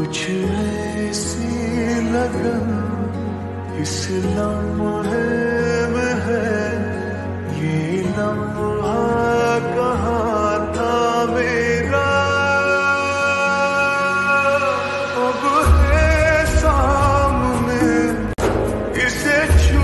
कुछ ऐसी लगन, इस लम्हे में है। ये लम्हा कहा था मेरा? अब है सामने, इसे छू